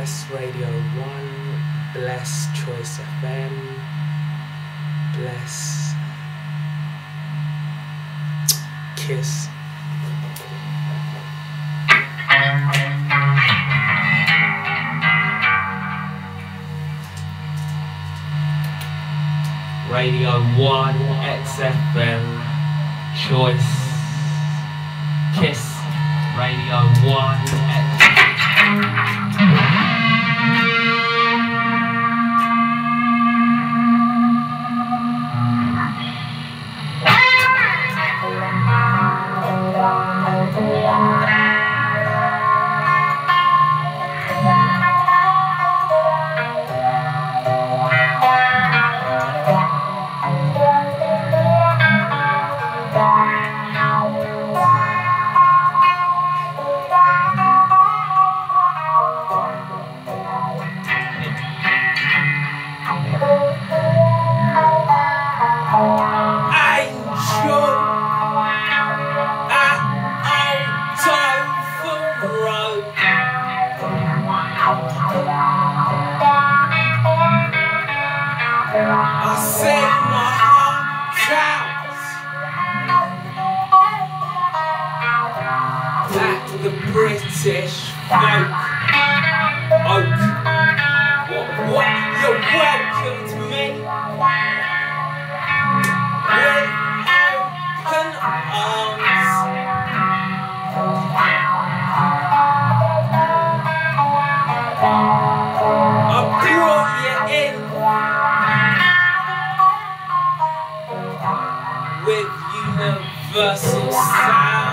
Bless Radio 1, Bless Choice FM, Bless Kiss. Radio 1, XFM, Choice, Kiss, I set my heart cows the British folk. Oak. with universal sound.